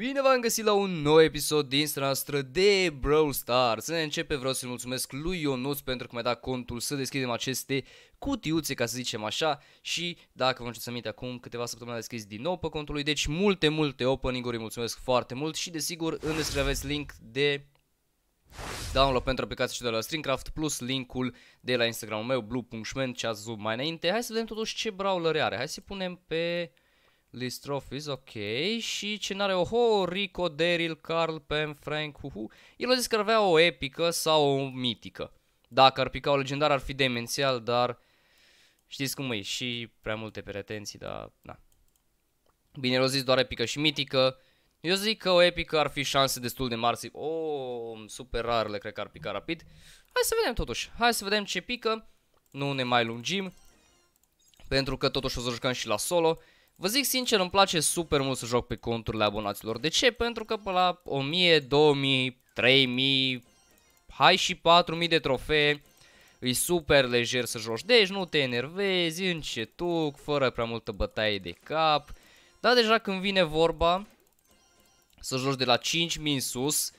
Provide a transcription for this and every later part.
Bine v-am găsit la un nou episod din noastră de Brawl Stars. Să ne începe, vreau să-i mulțumesc lui Ionuț pentru că mi-a dat contul să deschidem aceste cutiuțe, ca să zicem așa. Și dacă vă să aminte acum, câteva săptămâni a deschis din nou pe contul lui, deci multe, multe opening-uri, mulțumesc foarte mult. Și desigur, în descriere aveți link de download pentru aplicația și de la Stringcraft plus linkul de la Instagramul meu, blue.shman, ce ați mai înainte. Hai să vedem totuși ce brawler are. Hai să punem pe List trophies, ok. Și cine are oho, Rico, Daryl, Carl, Pam, Frank, uhu. El a zis că ar avea o epică sau o mitică. Dacă ar pica o legendară ar fi demențial, dar știți cum e, și prea multe pretenții, dar na. Bine, el a zis doar epică și mitică. Eu zic că o epică ar fi șanse destul de mari. Oh, super rarele cred că ar pica rapid. Hai să vedem totuși. Hai să vedem ce pică. Nu ne mai lungim. Pentru că totuși o să jucăm și la solo. Vă zic sincer, îmi place super mult să joc pe conturile abonaților. De ce? Pentru că pe la 1000, 2000, 3000, hai și 4000 de trofee, e super lejer să joci. Deci nu te enervezi, încetuc, fără prea multă bătaie de cap. Dar deja când vine vorba să joci de la 5000 în sus,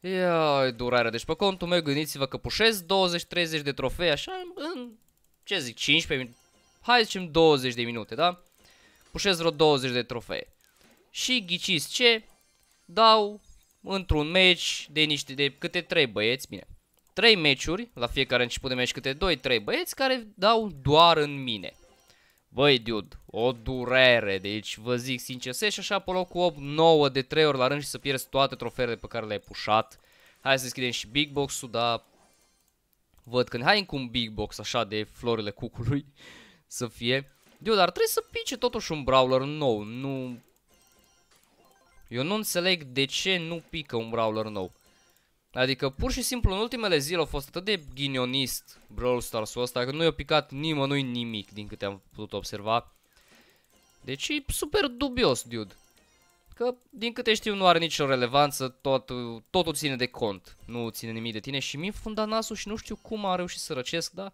ia durare. Deci pe contul meu gândiți-vă că pușez 20-30 de trofee așa în, ce zic, 15 hai zicem 20 de minute, da? Pușez vreo 20 de trofee. Și ghiciți ce? Dau într-un meci de niște de câte 3 băieți, bine. 3 meciuri, la fiecare început de meci câte 2-3 băieți care dau doar în mine. Băi, dude, o durere, deci vă zic sincer, să ieși așa pe locul 8-9 de 3 ori la rând și să pierzi toate trofeele pe care le-ai pușat. Hai să deschidem și Big Box-ul, dar văd că hai încă un Big Box așa de florile cucului să fie. Dio, dar trebuie să pice totuși un brawler nou, nu... Eu nu înțeleg de ce nu pică un brawler nou. Adică pur și simplu în ultimele zile a fost atât de ghinionist Brawl Stars-ul ăsta că nu i-a picat nimănui nimic din câte am putut observa. Deci e super dubios, dude. Că din câte știu nu are nicio relevanță, tot, totul ține de cont. Nu ține nimic de tine și mi-e funda nasul și nu știu cum a reușit să răcesc, dar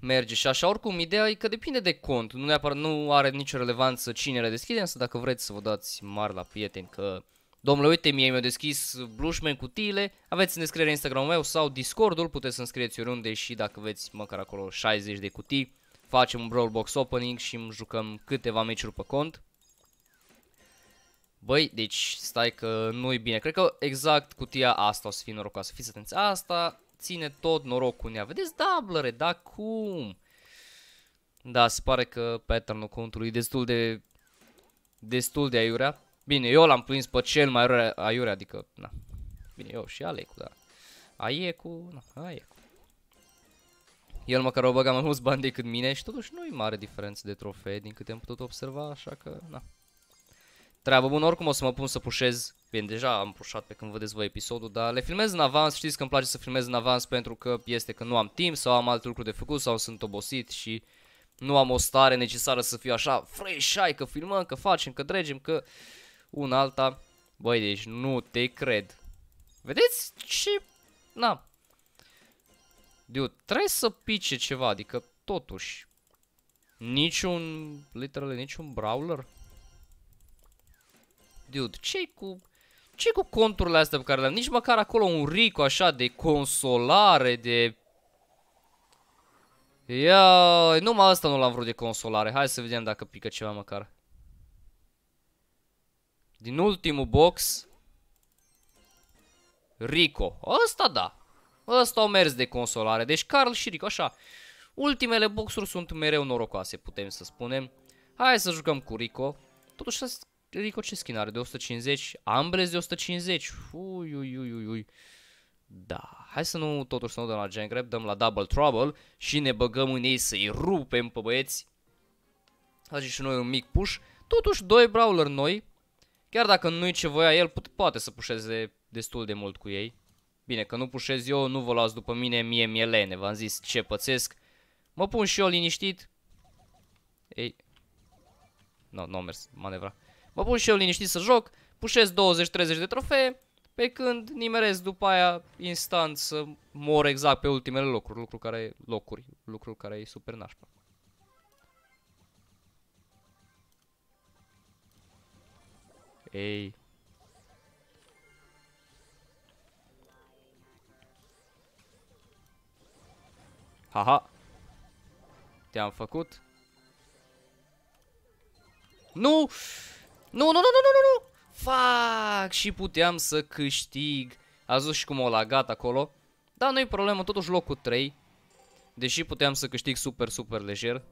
merge și așa. Oricum, ideea e că depinde de cont. Nu, neapărat, nu are nicio relevanță cine le deschide, însă dacă vreți să vă dați mari la prieteni că... Domnule, uite, mie mi-au deschis Blushman cutiile, aveți în descriere Instagramul meu sau Discordul, puteți să înscrieți oriunde și dacă veți măcar acolo 60 de cutii, facem un Brawl Box Opening și îmi jucăm câteva meciuri pe cont. Băi, deci stai că nu-i bine. Cred că exact cutia asta o să fie norocoasă. Fiți atenți, asta ține tot norocul în ea. Vedeți dublere, da cum? Da, se pare că pattern-ul contului e destul de destul de aiurea. Bine, eu l-am prins pe cel mai aiurea, adică, na. Bine, eu și Alecu, da. Aiecu, na, Aiecu. El măcar o băga mai mulți bani decât mine și totuși nu e mare diferență de trofee din câte am putut observa, așa că, na. Treabă bună, oricum o să mă pun să pușez Bine, deja am pușat pe când vedeți voi episodul, dar le filmez în avans, știți că îmi place să filmez în avans pentru că este că nu am timp sau am alte lucruri de făcut sau sunt obosit și nu am o stare necesară să fiu așa fresh, hai că filmăm, că facem, că dregem, că un alta. Băi, deci nu te cred. Vedeți ce... Na. Dude, trebuie să pice ceva, adică totuși. Niciun, literally, niciun brawler. Dude, ce cu ce cu conturile astea pe care le-am? Nici măcar acolo un Rico așa de consolare, de... Ia, numai asta nu l-am vrut de consolare. Hai să vedem dacă pică ceva măcar. Din ultimul box. Rico. Ăsta da. Ăsta au mers de consolare. Deci Carl și Rico, așa. Ultimele boxuri sunt mereu norocoase, putem să spunem. Hai să jucăm cu Rico. Totuși Rico ce skin are? De 150? Ambres de 150? Ui, ui, ui, ui, ui. Da, hai să nu totuși să nu dăm la Gen Grab, dăm la Double Trouble și ne băgăm în ei să-i rupem pe băieți. Face și noi un mic push. Totuși, doi brawler noi. Chiar dacă nu-i ce voia el, poate să pușeze destul de mult cu ei. Bine, că nu pușez eu, nu vă luați după mine, mie mi-e lene, v-am zis ce pățesc. Mă pun și eu liniștit. Ei. Nu, no, nu no, mers, manevra. Mă pun și eu liniștit să joc, pușez 20-30 de trofee, pe când nimerez după aia instant să mor exact pe ultimele locuri, lucru care, locuri, lucru care e super nașpa. Ei. Haha. Te-am făcut. Nu! Nu, nu, nu, nu, nu, nu, nu! Fac! Și puteam să câștig. A zis și cum o lagat acolo. Dar nu-i problemă, totuși locul 3. Deși puteam să câștig super, super lejer.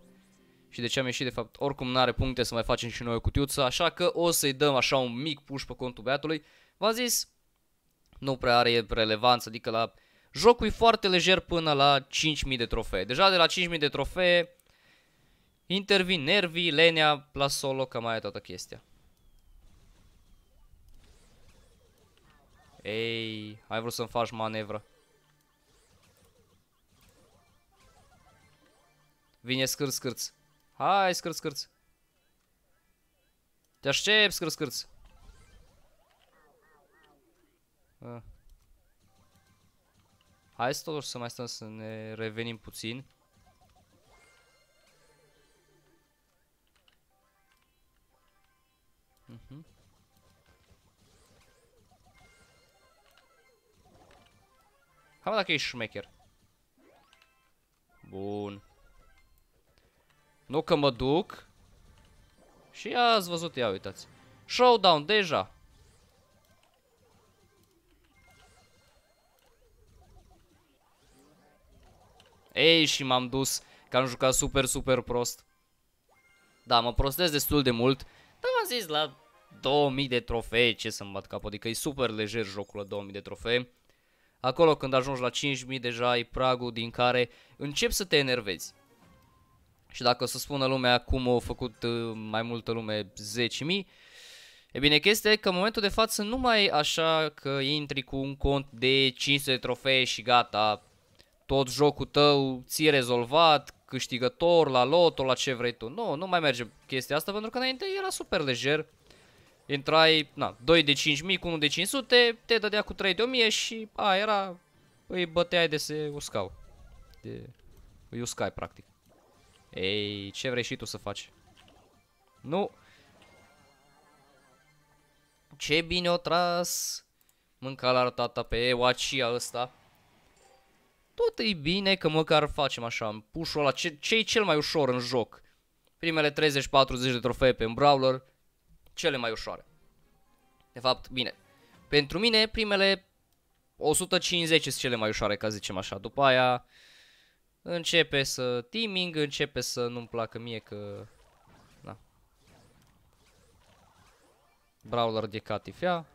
Și de ce am ieșit, de fapt, oricum n-are puncte să mai facem și noi o cutiuță. Așa că o să-i dăm așa un mic push pe contul băiatului. V-am zis, nu prea are relevanță, adică la... Jocul e foarte lejer până la 5000 de trofee. Deja de la 5000 de trofee intervin nervii, lenea, la solo, cam mai e toată chestia. Ei, ai vrut să-mi faci manevră. Vine scârț, scârț. Hai, scârț, scârț. Te aștept, scârț, scârț. Ah. Hai să totuși să mai stăm să ne revenim puțin. Hai dacă ești șmecher. Bun. Nu că mă duc. Și ați văzut, ia uitați. Showdown, deja. Ei, și m-am dus că am jucat super, super prost. Da, mă prostez destul de mult. Dar v-am zis, la 2000 de trofee, ce să-mi bat cap, adică e super lejer jocul la 2000 de trofee. Acolo când ajungi la 5000 deja e pragul din care încep să te enervezi. Și dacă o să spună lumea cum au făcut uh, mai multă lume 10.000, e bine, chestia e că în momentul de față nu mai e așa că intri cu un cont de 500 de trofee și gata, tot jocul tău ți-e rezolvat, câștigător, la loto, la ce vrei tu. Nu, nu mai merge chestia asta pentru că înainte era super lejer. Intrai, na, 2 de 5000 cu 1 de 500, te dădea cu 3 de 1000 și a, era, îi băteai de se uscau. De, îi uscai practic. Ei, ce vrei și tu să faci? Nu. Ce bine o tras. Mânca la tata pe Wacia ăsta. Tot e bine că măcar facem așa, pușul ăla, ce, ce e cel mai ușor în joc? Primele 30-40 de trofee pe un brawler, cele mai ușoare. De fapt, bine, pentru mine primele 150 sunt cele mai ușoare, ca zicem așa. După aia, Începe să teaming, începe să nu-mi placă mie că... Na. Brawler de catifea.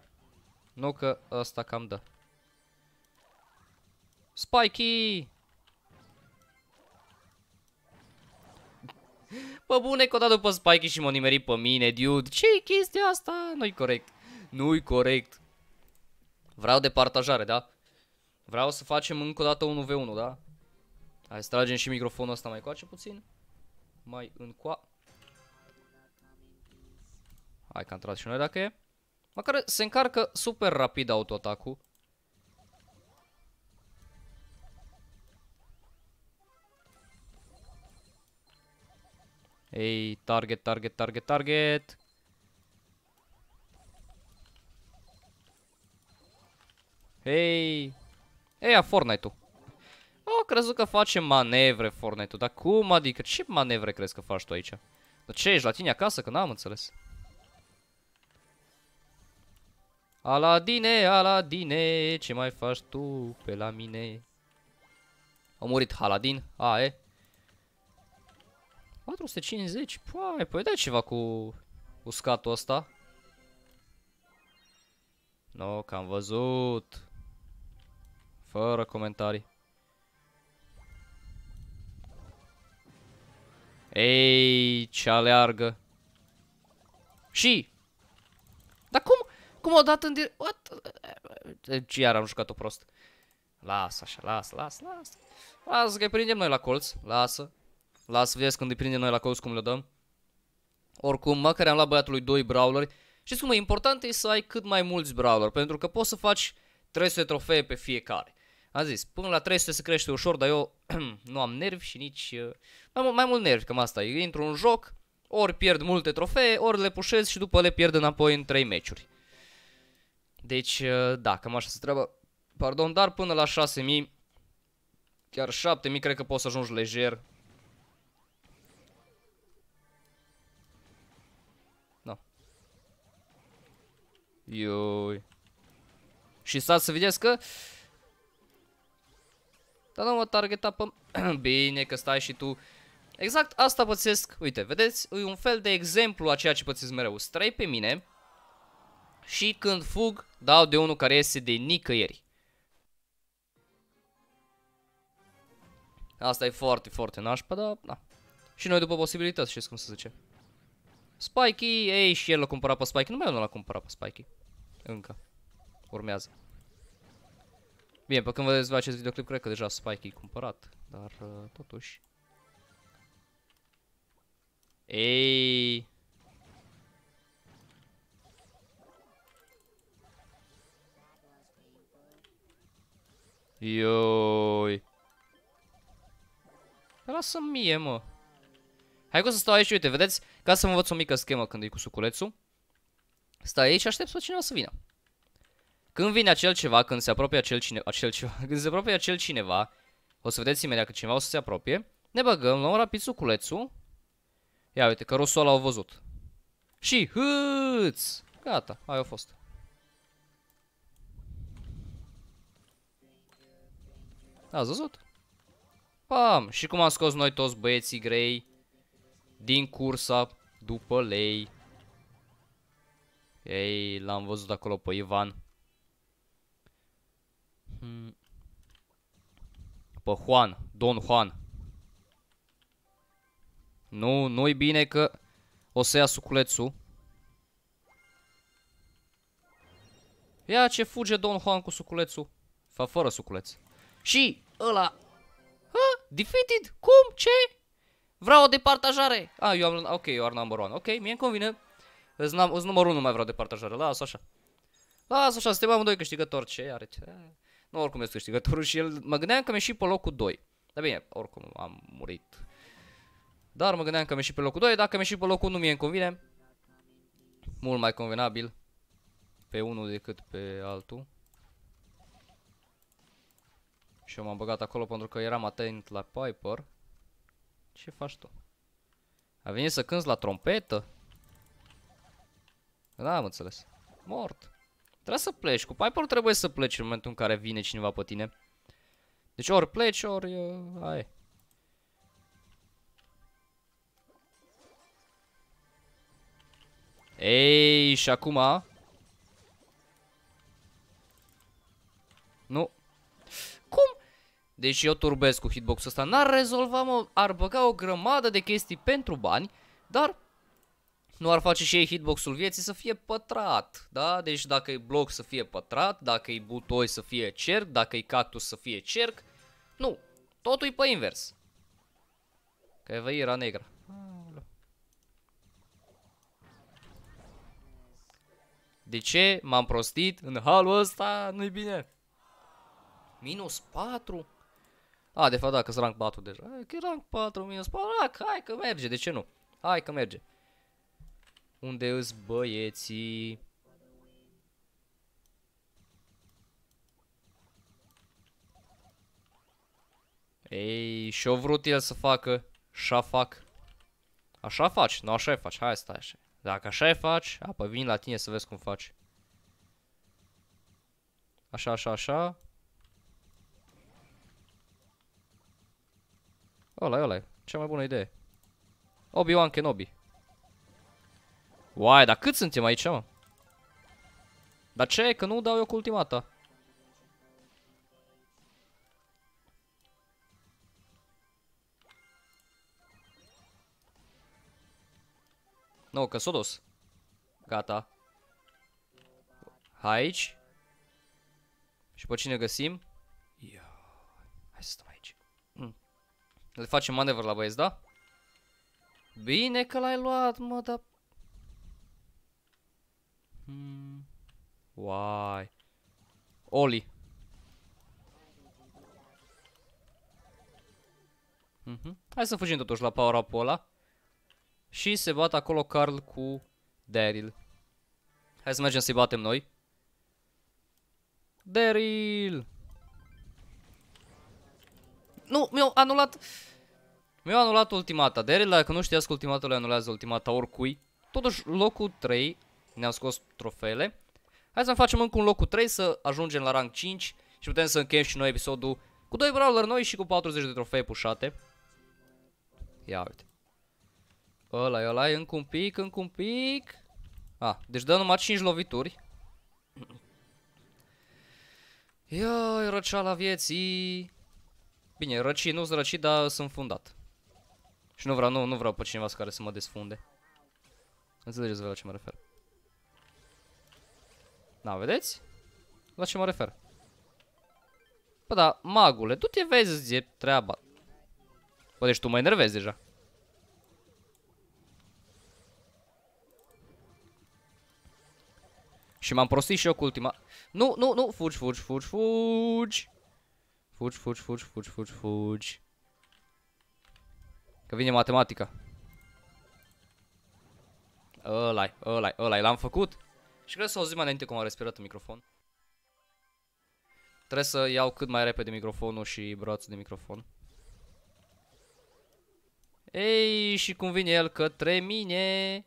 Nu că ăsta cam dă. Spikey! Bă bune că o dat după Spikey și m-a nimerit pe mine, dude. ce e chestia asta? Nu-i corect. Nu-i corect. Vreau de partajare, da? Vreau să facem încă o dată 1v1, da? Hai să tragem și microfonul ăsta mai coace puțin. Mai încoa. Hai că am tras și noi dacă e. Măcar se încarcă super rapid autoatacul. Ei, target, target, target, target. Hei. Ei, a Fortnite-ul. Au crezut că face manevre Fortnite-ul, dar cum adică? Ce manevre crezi că faci tu aici? Dar ce, ești la tine acasă? Că n-am înțeles. Aladine, Aladine, ce mai faci tu pe la mine? A murit Aladin? A, e? 450? Păi, păi dai ceva cu uscatul ăsta. No, că am văzut. Fără comentarii. Ei, ce aleargă. Și... Dar cum? Cum o dat în direct? What? Deci iar am jucat-o prost. Lasă așa, lasă, lasă, lasă. Lasă că îi prindem noi la colț. Lasă. Lasă, vezi când îi prindem noi la colț cum le dăm. Oricum, măcar am luat băiatului 2 brawleri. Știți cum e? Important e să ai cât mai mulți brawler. Pentru că poți să faci 300 trofee pe fiecare. Am zis, până la 300 se crește ușor, dar eu nu am nervi și nici... Uh, mai, mai mult nervi, cam asta. Eu intru în joc, ori pierd multe trofee, ori le pușez și după le pierd înapoi în 3 meciuri. Deci, uh, da, cam așa se treabă. Pardon, dar până la 6000, chiar 7000 cred că poți să ajungi lejer. Ioi. Și stați să vedeți că... Dar nu mă targeta pe... Bine că stai și tu... Exact asta pățesc, uite, vedeți, e un fel de exemplu a ceea ce pățesc mereu. Strai pe mine și când fug, dau de unul care iese de nicăieri. Asta e foarte, foarte nașpa, dar, da. Și noi după posibilități, știți cum să zice. Spikey, ei, și el l-a cumpărat pe Spikey. Nu mai nu l-a cumpărat pe Spikey. Încă. Urmează. Bine, pe când vedeți acest videoclip, cred că deja Spikey e cumpărat. Dar, uh, totuși. Ei. Ioi. Lasă mie, mă. Hai că să stau aici, uite, vedeți? Ca să mă învăț o mică schemă când e cu suculețul. Stai aici și aștept să cineva să vină. Când vine acel ceva, când se apropie acel, cine, acel ceva, când se apropie acel cineva, o să vedeți imediat că cineva o să se apropie, ne băgăm, luăm rapid suculețul. Ia uite, că rosul ăla au văzut. Și hâț! Gata, aia a fost. Ați văzut? Pam! Și cum am scos noi toți băieții grei din cursa după lei. Ei, l-am văzut acolo pe Ivan. Hmm. Pe Juan, Don Juan. Nu, nu-i bine că o să ia suculețul. Ia ce fuge Don Juan cu suculețul. Fa fără suculeț. Și ăla... Ha? Defeated? Cum? Ce? Vreau o departajare. Ah, eu am... Ok, you are number one. Ok, mie îmi convine. Îți numărul 1, nu mai vreau departajare. Lasă așa. Lasă așa, suntem amândoi câștigători. Ce are? Ce? Nu, oricum este câștigătorul și el... Mă gândeam că mi-e și pe locul 2. Dar bine, oricum am murit. Dar mă gândeam că mi-e și pe locul 2. Dacă mi-e și pe locul 1, mie îmi convine. Mult mai convenabil. Pe unul decât pe altul. Și eu m-am băgat acolo pentru că eram atent la Piper. Ce faci tu? A venit să cânti la trompetă? Da, am înțeles. Mort. Trebuie să pleci. Cu Piper trebuie să pleci în momentul în care vine cineva pe tine. Deci ori pleci, ori... Uh, ai. Ei, și acum... Deci eu turbesc cu hitbox-ul ăsta. N-ar rezolva, mă, ar băga o grămadă de chestii pentru bani, dar nu ar face și ei hitbox-ul vieții să fie pătrat, da? Deci dacă e bloc să fie pătrat, dacă e butoi să fie cerc, dacă e cactus să fie cerc, nu, totul e pe invers. Că e era negra. De ce m-am prostit în halul ăsta? Nu-i bine. Minus 4? A, de fapt, dacă sunt rank 4 deja. Hai, că rank 4, minus 4, hai că merge, de ce nu? Hai că merge. Unde îs băieții? Ei, și-o vrut el să facă Așa fac Așa faci, nu așa faci, hai stai așa Dacă așa faci, apă vin la tine să vezi cum faci Așa, așa, așa Ăla, ăla, cea mai bună idee. Obi-Wan Kenobi. Uai, dar cât suntem aici, mă? Dar ce? Că nu dau eu cu ultimata. Nu, că s-o dus. Gata. Aici. Și pe cine găsim? Ia. Hai să stăm aici. Mm. Le facem manevr la băieți, da? Bine că l-ai luat, mă, dar... Hmm. Uai. Oli. Mm -hmm. Hai să fugim totuși la power up ăla. Și se bat acolo Carl cu Daryl. Hai să mergem să-i batem noi. Daryl! Nu, mi-au anulat... Mi-au anulat ultimata. Daryl, dacă nu știați că ultimata le anulează ultimata oricui. Totuși, locul 3 ne-am scos trofeele. Hai să facem încă un locul 3 să ajungem la rang 5 și putem să încheiem și noi episodul cu 2 brawler noi și cu 40 de trofee pușate. Ia uite. Ăla e ăla, e încă un pic, încă un pic. Ah, deci dă numai 5 lovituri. Ia, răceala vieții. Bine, răcii, nu-s răcii, dar sunt fundat. Și nu vreau, nu, nu vreau pe cineva care să mă desfunde. Înțelegeți la ce mă refer. Da, vedeți? La ce mă refer. Bă, da, magule, tu te vezi, e treaba. Bă, deci tu mă enervezi deja. Și m-am prostit și eu cu ultima... Nu, nu, nu, fugi, fugi, fugi, fugi. Fugi, fugi, fugi, fugi, fugi, fugi. Că vine matematica. Ăla-i, ăla-i, ăla-i, l-am făcut. Și cred să o zi mai înainte cum a respirat în microfon. Trebuie să iau cât mai repede microfonul și brațul de microfon. Ei, și cum vine el către mine.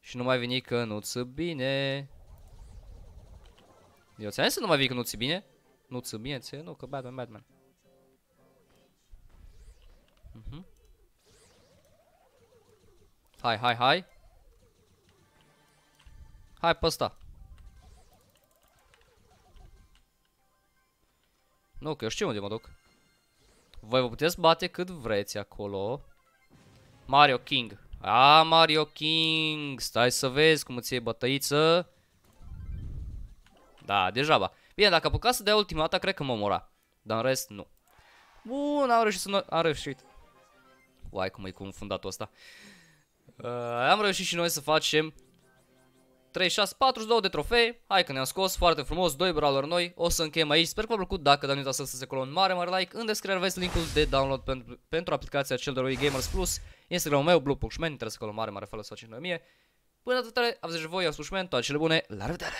Și nu mai vine că nu-ți bine. Eu ți-am zis să nu mai vii că nu-ți bine? Nu-ți bine, ție? Nu, că Batman, Batman. Uh mhm. -huh. Hai, hai, hai. Hai pe ăsta. Nu, că eu știu unde mă duc. Voi vă puteți bate cât vreți acolo. Mario King. A, Mario King. Stai să vezi cum îți iei bătăiță. Da, deja Bine, dacă apuca să dea ultimata, cred că mă mora. Dar în rest, nu. Bun, am reușit să... Nu... Am reușit. Uai, cum e cu fundatul ăsta. Uh, am reușit și noi să facem 36, 42 de trofee. Hai că ne-am scos foarte frumos, 2 brawler noi. O să încheiem aici. Sper că v-a plăcut. Dacă da, nu uitați să se un mare, mare like. În descriere aveți linkul de download pentru, pentru aplicația cel de Roy Gamers Plus. Instagramul meu, blue.man. Trebuie să acolo mare, mare fel să faceți noi mie. Până atât, aveți voi, eu sunt toate cele bune. La revedere!